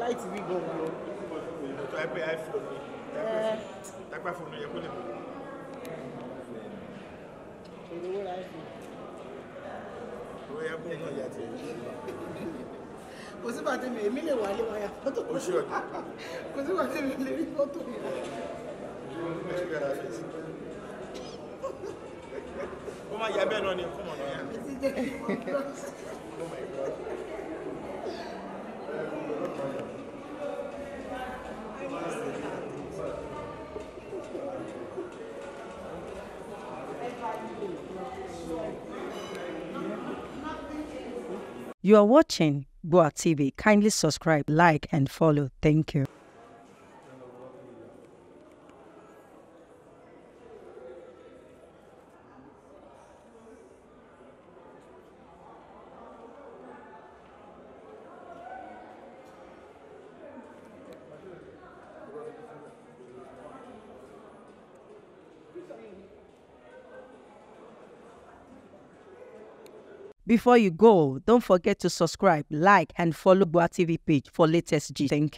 láìtì bí gbọ̀ngàn o. tó ẹ pé iphone ni ẹ tápá fóònù yẹ kó lè èrè owó láì fi. owó yẹ kó náà yà tiẹ̀ kò sí bàtẹ́ mi èmi lè wà lé wáyà fọ́tò. ó ṣe ọ̀dọ̀ kò sí bàtẹ́ mi lè rí fọ́tò yẹn. You are watching Gboah TV. Kindly subscribe, like, and follow. Thank you. Before you go, don't forget to subscribe, like, and follow Gboah TV page for latest G. Thank you.